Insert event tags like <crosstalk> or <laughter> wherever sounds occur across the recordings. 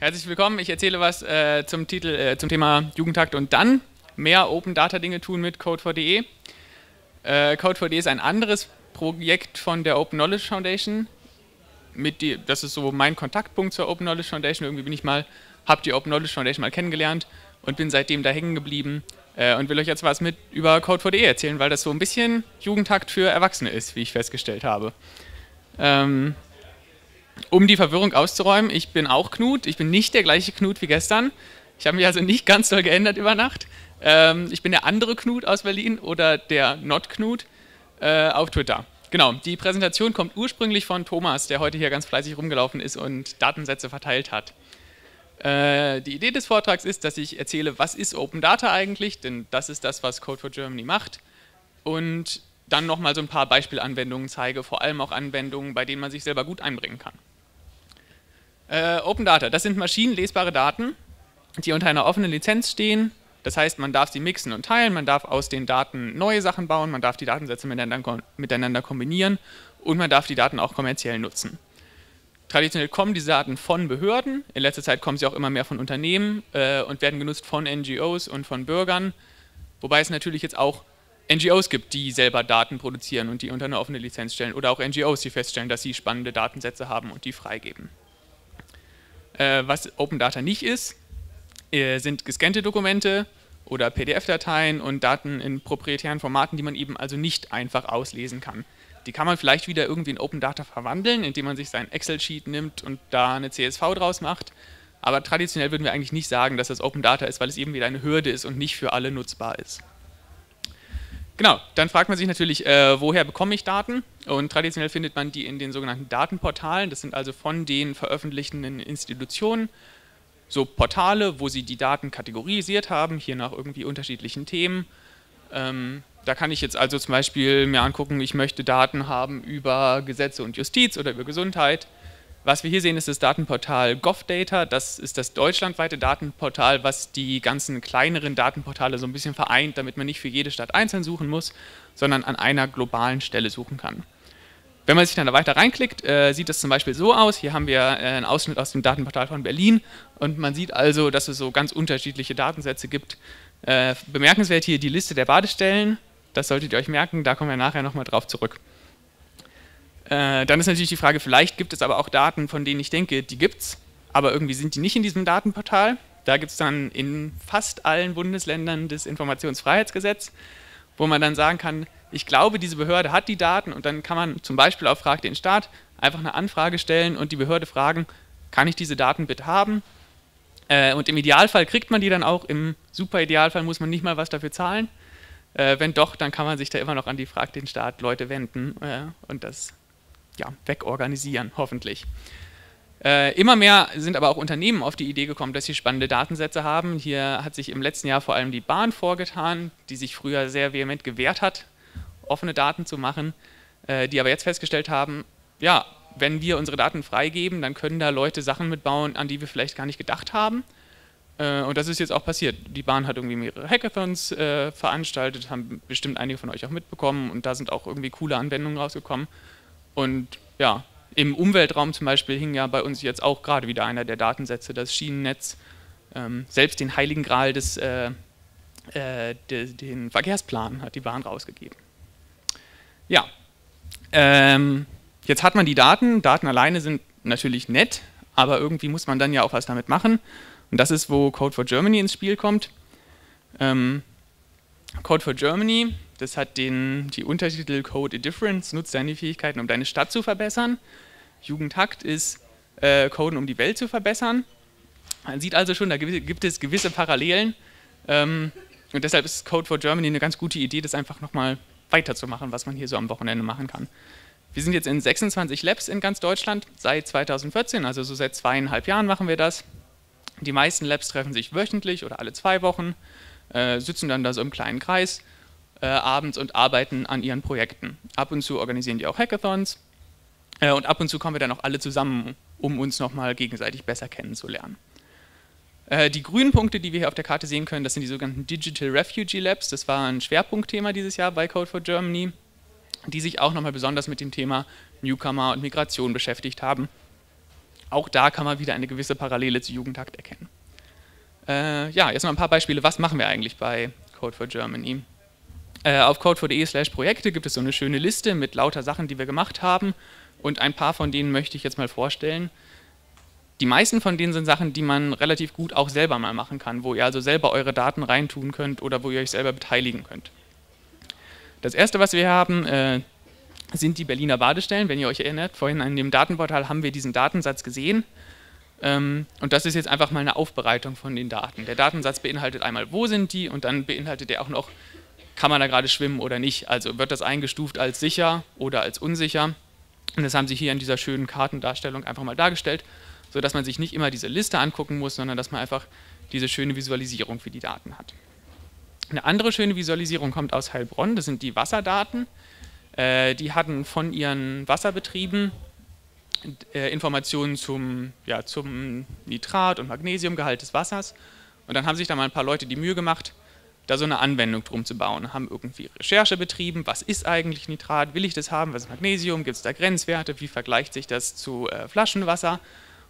Herzlich willkommen. Ich erzähle was äh, zum Titel, äh, zum Thema Jugendtakt und dann mehr Open Data Dinge tun mit Code4.de. Äh, Code4.de ist ein anderes Projekt von der Open Knowledge Foundation. Mit die, das ist so mein Kontaktpunkt zur Open Knowledge Foundation. Irgendwie bin ich mal, habe die Open Knowledge Foundation mal kennengelernt und bin seitdem da hängen geblieben äh, und will euch jetzt was mit über Code4.de erzählen, weil das so ein bisschen Jugendtakt für Erwachsene ist, wie ich festgestellt habe. Ähm, um die Verwirrung auszuräumen, ich bin auch Knut, ich bin nicht der gleiche Knut wie gestern. Ich habe mich also nicht ganz doll geändert über Nacht. Ähm, ich bin der andere Knut aus Berlin oder der Not Knut äh, auf Twitter. Genau, die Präsentation kommt ursprünglich von Thomas, der heute hier ganz fleißig rumgelaufen ist und Datensätze verteilt hat. Äh, die Idee des Vortrags ist, dass ich erzähle, was ist Open Data eigentlich, denn das ist das, was Code for Germany macht. Und dann nochmal so ein paar Beispielanwendungen zeige, vor allem auch Anwendungen, bei denen man sich selber gut einbringen kann. Äh, Open Data, das sind maschinenlesbare Daten, die unter einer offenen Lizenz stehen. Das heißt, man darf sie mixen und teilen, man darf aus den Daten neue Sachen bauen, man darf die Datensätze miteinander, miteinander kombinieren und man darf die Daten auch kommerziell nutzen. Traditionell kommen diese Daten von Behörden, in letzter Zeit kommen sie auch immer mehr von Unternehmen äh, und werden genutzt von NGOs und von Bürgern, wobei es natürlich jetzt auch NGOs gibt, die selber Daten produzieren und die unter eine offene Lizenz stellen oder auch NGOs, die feststellen, dass sie spannende Datensätze haben und die freigeben. Äh, was Open Data nicht ist, äh, sind gescannte Dokumente oder PDF-Dateien und Daten in proprietären Formaten, die man eben also nicht einfach auslesen kann. Die kann man vielleicht wieder irgendwie in Open Data verwandeln, indem man sich sein Excel-Sheet nimmt und da eine CSV draus macht. Aber traditionell würden wir eigentlich nicht sagen, dass das Open Data ist, weil es eben wieder eine Hürde ist und nicht für alle nutzbar ist. Genau, dann fragt man sich natürlich, äh, woher bekomme ich Daten? Und traditionell findet man die in den sogenannten Datenportalen. Das sind also von den veröffentlichenden Institutionen so Portale, wo sie die Daten kategorisiert haben, hier nach irgendwie unterschiedlichen Themen. Ähm, da kann ich jetzt also zum Beispiel mir angucken, ich möchte Daten haben über Gesetze und Justiz oder über Gesundheit. Was wir hier sehen, ist das Datenportal GovData. Das ist das deutschlandweite Datenportal, was die ganzen kleineren Datenportale so ein bisschen vereint, damit man nicht für jede Stadt einzeln suchen muss, sondern an einer globalen Stelle suchen kann. Wenn man sich dann da weiter reinklickt, äh, sieht das zum Beispiel so aus. Hier haben wir äh, einen Ausschnitt aus dem Datenportal von Berlin und man sieht also, dass es so ganz unterschiedliche Datensätze gibt. Äh, bemerkenswert hier die Liste der Badestellen. Das solltet ihr euch merken, da kommen wir nachher nochmal drauf zurück. Äh, dann ist natürlich die Frage, vielleicht gibt es aber auch Daten, von denen ich denke, die gibt es, aber irgendwie sind die nicht in diesem Datenportal. Da gibt es dann in fast allen Bundesländern das Informationsfreiheitsgesetz, wo man dann sagen kann, ich glaube, diese Behörde hat die Daten und dann kann man zum Beispiel auf Frag den Staat einfach eine Anfrage stellen und die Behörde fragen, kann ich diese Daten bitte haben? Äh, und im Idealfall kriegt man die dann auch, im super Idealfall muss man nicht mal was dafür zahlen. Äh, wenn doch, dann kann man sich da immer noch an die Frag den Staat Leute wenden äh, und das ja, wegorganisieren, hoffentlich. Äh, immer mehr sind aber auch Unternehmen auf die Idee gekommen, dass sie spannende Datensätze haben. Hier hat sich im letzten Jahr vor allem die Bahn vorgetan, die sich früher sehr vehement gewehrt hat, offene Daten zu machen, äh, die aber jetzt festgestellt haben, ja, wenn wir unsere Daten freigeben, dann können da Leute Sachen mitbauen, an die wir vielleicht gar nicht gedacht haben. Äh, und das ist jetzt auch passiert. Die Bahn hat irgendwie mehrere Hackathons äh, veranstaltet, haben bestimmt einige von euch auch mitbekommen und da sind auch irgendwie coole Anwendungen rausgekommen. Und ja, im Umweltraum zum Beispiel hing ja bei uns jetzt auch gerade wieder einer der Datensätze, das Schienennetz, ähm, selbst den Heiligen Gral des, äh, äh, de, den Verkehrsplan hat die Bahn rausgegeben. Ja, ähm, jetzt hat man die Daten, Daten alleine sind natürlich nett, aber irgendwie muss man dann ja auch was damit machen. Und das ist, wo Code for Germany ins Spiel kommt. Ähm, Code for Germany das hat den, die Untertitel Code a Difference, nutzt deine Fähigkeiten, um deine Stadt zu verbessern. Jugendhakt ist äh, Coden, um die Welt zu verbessern. Man sieht also schon, da gibt es gewisse Parallelen. Ähm, und deshalb ist Code for Germany eine ganz gute Idee, das einfach nochmal weiterzumachen, was man hier so am Wochenende machen kann. Wir sind jetzt in 26 Labs in ganz Deutschland seit 2014, also so seit zweieinhalb Jahren machen wir das. Die meisten Labs treffen sich wöchentlich oder alle zwei Wochen, äh, sitzen dann da so im kleinen Kreis äh, abends und arbeiten an ihren Projekten. Ab und zu organisieren die auch Hackathons äh, und ab und zu kommen wir dann auch alle zusammen, um uns nochmal gegenseitig besser kennenzulernen. Äh, die grünen Punkte, die wir hier auf der Karte sehen können, das sind die sogenannten Digital Refugee Labs. Das war ein Schwerpunktthema dieses Jahr bei Code for Germany, die sich auch nochmal besonders mit dem Thema Newcomer und Migration beschäftigt haben. auch da kann man wieder eine gewisse Parallele zu Jugendtakt erkennen. Äh, ja, jetzt mal ein paar Beispiele, was machen wir eigentlich bei Code for Germany? Äh, auf code4.de slash Projekte gibt es so eine schöne Liste mit lauter Sachen, die wir gemacht haben und ein paar von denen möchte ich jetzt mal vorstellen. Die meisten von denen sind Sachen, die man relativ gut auch selber mal machen kann, wo ihr also selber eure Daten reintun könnt oder wo ihr euch selber beteiligen könnt. Das erste, was wir haben, äh, sind die Berliner Badestellen. Wenn ihr euch erinnert, vorhin an dem Datenportal haben wir diesen Datensatz gesehen. Ähm, und das ist jetzt einfach mal eine Aufbereitung von den Daten. Der Datensatz beinhaltet einmal, wo sind die und dann beinhaltet er auch noch, kann man da gerade schwimmen oder nicht. Also wird das eingestuft als sicher oder als unsicher. Und das haben sie hier in dieser schönen Kartendarstellung einfach mal dargestellt, sodass man sich nicht immer diese Liste angucken muss, sondern dass man einfach diese schöne Visualisierung für die Daten hat. Eine andere schöne Visualisierung kommt aus Heilbronn, das sind die Wasserdaten. Äh, die hatten von ihren Wasserbetrieben äh, Informationen zum, ja, zum Nitrat- und Magnesiumgehalt des Wassers. Und dann haben sich da mal ein paar Leute die Mühe gemacht, da so eine Anwendung drum zu bauen. Haben irgendwie Recherche betrieben, was ist eigentlich Nitrat, will ich das haben, was ist Magnesium, gibt es da Grenzwerte, wie vergleicht sich das zu äh, Flaschenwasser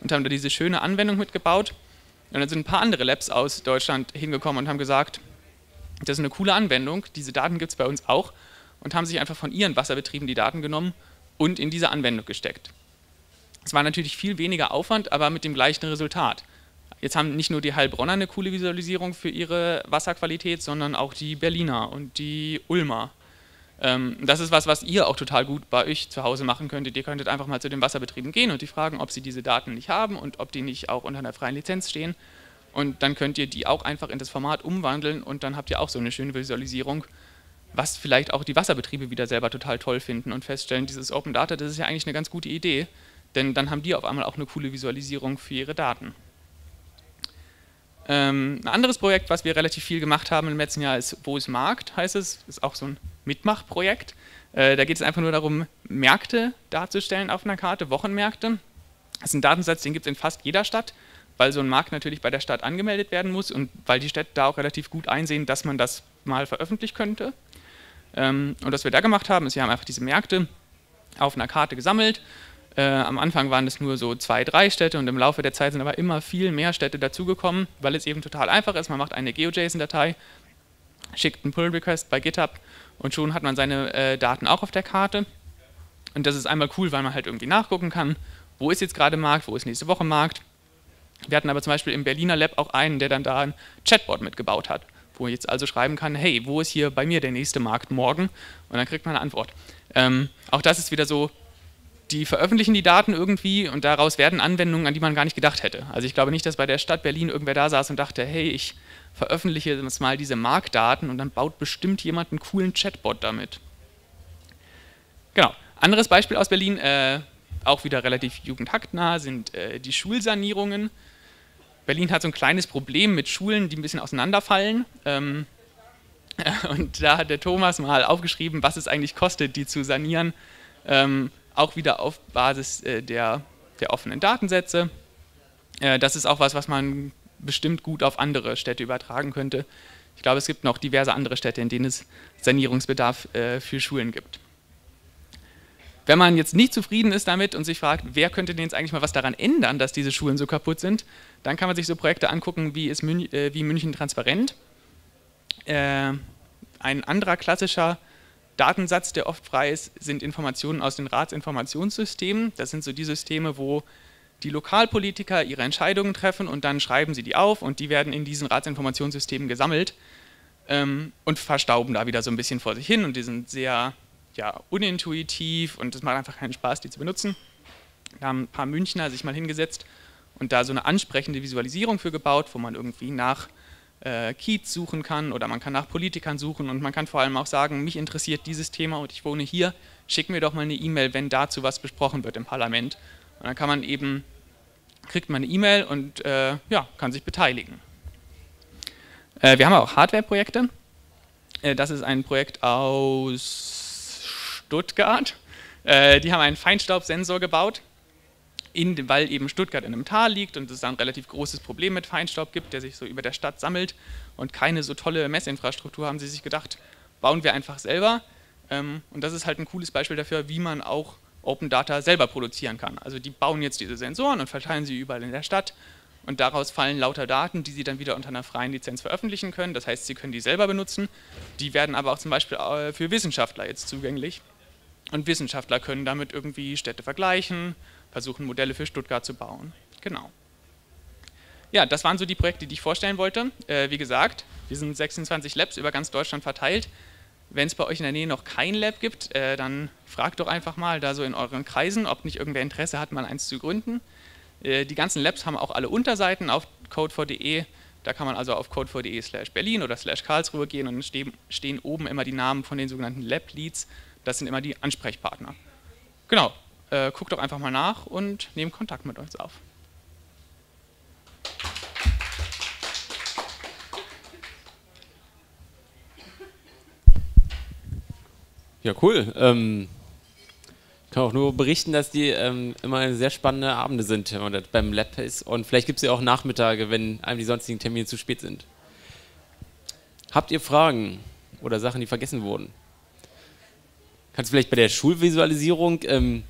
und haben da diese schöne Anwendung mitgebaut. Und dann sind ein paar andere Labs aus Deutschland hingekommen und haben gesagt, das ist eine coole Anwendung, diese Daten gibt es bei uns auch und haben sich einfach von ihren Wasserbetrieben die Daten genommen und in diese Anwendung gesteckt. Es war natürlich viel weniger Aufwand, aber mit dem gleichen Resultat. Jetzt haben nicht nur die Heilbronner eine coole Visualisierung für ihre Wasserqualität, sondern auch die Berliner und die Ulmer. Ähm, das ist was, was ihr auch total gut bei euch zu Hause machen könntet. Ihr könntet einfach mal zu den Wasserbetrieben gehen und die fragen, ob sie diese Daten nicht haben und ob die nicht auch unter einer freien Lizenz stehen. Und dann könnt ihr die auch einfach in das Format umwandeln und dann habt ihr auch so eine schöne Visualisierung, was vielleicht auch die Wasserbetriebe wieder selber total toll finden und feststellen, dieses Open Data, das ist ja eigentlich eine ganz gute Idee, denn dann haben die auf einmal auch eine coole Visualisierung für ihre Daten. Ähm, ein anderes Projekt, was wir relativ viel gemacht haben im letzten Jahr, ist Wo ist Markt, heißt es, ist auch so ein Mitmachprojekt. Äh, da geht es einfach nur darum, Märkte darzustellen auf einer Karte, Wochenmärkte. Das ist ein Datensatz, den gibt es in fast jeder Stadt, weil so ein Markt natürlich bei der Stadt angemeldet werden muss und weil die Städte da auch relativ gut einsehen, dass man das mal veröffentlichen könnte. Ähm, und was wir da gemacht haben, ist, wir haben einfach diese Märkte auf einer Karte gesammelt. Äh, am Anfang waren es nur so zwei, drei Städte und im Laufe der Zeit sind aber immer viel mehr Städte dazugekommen, weil es eben total einfach ist. Man macht eine GeoJSON-Datei, schickt einen Pull-Request bei GitHub und schon hat man seine äh, Daten auch auf der Karte. Und das ist einmal cool, weil man halt irgendwie nachgucken kann, wo ist jetzt gerade Markt, wo ist nächste Woche Markt. Wir hatten aber zum Beispiel im Berliner Lab auch einen, der dann da ein Chatbot mitgebaut hat wo ich jetzt also schreiben kann, hey, wo ist hier bei mir der nächste Markt morgen? Und dann kriegt man eine Antwort. Ähm, auch das ist wieder so, die veröffentlichen die Daten irgendwie und daraus werden Anwendungen, an die man gar nicht gedacht hätte. Also ich glaube nicht, dass bei der Stadt Berlin irgendwer da saß und dachte, hey, ich veröffentliche jetzt mal diese Marktdaten und dann baut bestimmt jemand einen coolen Chatbot damit. Genau. Anderes Beispiel aus Berlin, äh, auch wieder relativ jugendhaktnah, sind äh, die Schulsanierungen. Berlin hat so ein kleines Problem mit Schulen, die ein bisschen auseinanderfallen. Ähm, <laughs> und da hat der Thomas mal aufgeschrieben, was es eigentlich kostet, die zu sanieren. Ähm, auch wieder auf Basis äh, der, der offenen Datensätze. Äh, das ist auch was, was man bestimmt gut auf andere Städte übertragen könnte. Ich glaube, es gibt noch diverse andere Städte, in denen es Sanierungsbedarf äh, für Schulen gibt. Wenn man jetzt nicht zufrieden ist damit und sich fragt, wer könnte denn jetzt eigentlich mal was daran ändern, dass diese Schulen so kaputt sind, dann kann man sich so Projekte angucken wie, ist Mün äh, wie München Transparent. Äh, ein anderer klassischer Datensatz, der oft frei ist, sind Informationen aus den Ratsinformationssystemen. Das sind so die Systeme, wo die Lokalpolitiker ihre Entscheidungen treffen und dann schreiben sie die auf und die werden in diesen Ratsinformationssystemen gesammelt ähm, und verstauben da wieder so ein bisschen vor sich hin und die sind sehr ja, unintuitiv und es macht einfach keinen Spaß, die zu benutzen. Da haben ein paar Münchner sich mal hingesetzt und da so eine ansprechende Visualisierung für gebaut, wo man irgendwie nach äh, Kiez suchen kann oder man kann nach Politikern suchen und man kann vor allem auch sagen, mich interessiert dieses Thema und ich wohne hier, schick mir doch mal eine E-Mail, wenn dazu was besprochen wird im Parlament. Und dann kann man eben, kriegt man eine E-Mail und äh, ja, kann sich beteiligen. Äh, wir haben auch Hardware-Projekte. Äh, das ist ein Projekt aus Stuttgart. Äh, die haben einen Feinstaubsensor gebaut in, weil eben Stuttgart in einem Tal liegt und es da ein relativ großes Problem mit Feinstaub gibt, der sich so über der Stadt sammelt und keine so tolle Messinfrastruktur, haben sie sich gedacht, bauen wir einfach selber. Ähm, und das ist halt ein cooles Beispiel dafür, wie man auch Open Data selber produzieren kann. Also die bauen jetzt diese Sensoren und verteilen sie überall in der Stadt und daraus fallen lauter Daten, die sie dann wieder unter einer freien Lizenz veröffentlichen können. Das heißt, sie können die selber benutzen. Die werden aber auch zum Beispiel äh, für Wissenschaftler jetzt zugänglich. Und Wissenschaftler können damit irgendwie Städte vergleichen, versuchen Modelle für Stuttgart zu bauen. Genau. Ja, das waren so die Projekte, die ich vorstellen wollte. Äh, wie gesagt, wir sind 26 Labs über ganz Deutschland verteilt. Wenn es bei euch in der Nähe noch kein Lab gibt, äh, dann fragt doch einfach mal da so in euren Kreisen, ob nicht irgendwer Interesse hat, mal eins zu gründen. Äh, die ganzen Labs haben auch alle Unterseiten auf code4.de. Da kann man also auf code4.de slash Berlin oder slash Karlsruhe gehen und stehen, stehen oben immer die Namen von den sogenannten Lab-Leads. Das sind immer die Ansprechpartner. Genau, äh, guckt doch einfach mal nach und nehmt Kontakt mit uns auf. Ja, cool. Ähm, ich kann auch nur berichten, dass die ähm, immer sehr spannende Abende sind, wenn man das beim Lab ist. Und vielleicht gibt es ja auch Nachmittage, wenn einem die sonstigen Termine zu spät sind. Habt ihr Fragen oder Sachen, die vergessen wurden? Kannst du vielleicht bei der Schulvisualisierung, ähm,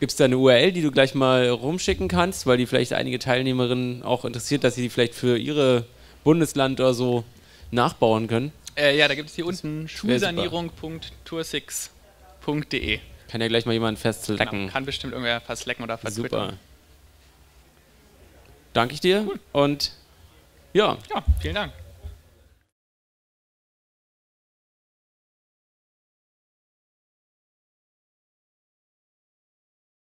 gibt es da eine URL, die du gleich mal rumschicken kannst, weil die vielleicht einige Teilnehmerinnen auch interessiert, dass sie die vielleicht für ihre Bundesland oder so nachbauen können? Äh, ja, da gibt es hier unten schulsanierung.tour6.de. Kann ja gleich mal jemand festlecken. Genau, kann bestimmt irgendwer verslecken oder verslecken. Super. Danke ich dir cool. und ja. Ja, vielen Dank.